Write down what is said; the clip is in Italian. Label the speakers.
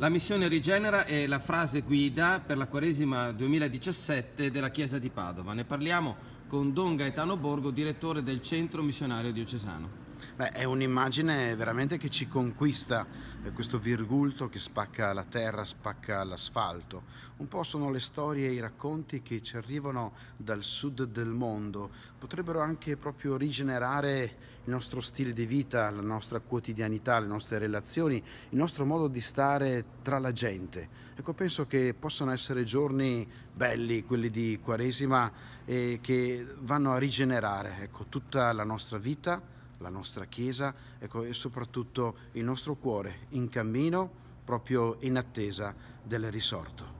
Speaker 1: La missione Rigenera è la frase guida per la Quaresima 2017 della Chiesa di Padova. Ne parliamo con Don Gaetano Borgo, direttore del Centro Missionario Diocesano.
Speaker 2: Beh, è un'immagine veramente che ci conquista, eh, questo virgulto che spacca la terra, spacca l'asfalto. Un po' sono le storie e i racconti che ci arrivano dal sud del mondo. Potrebbero anche proprio rigenerare il nostro stile di vita, la nostra quotidianità, le nostre relazioni, il nostro modo di stare tra la gente. Ecco, penso che possano essere giorni belli, quelli di Quaresima, e che vanno a rigenerare ecco, tutta la nostra vita la nostra Chiesa ecco, e soprattutto il nostro cuore in cammino proprio in attesa del risorto.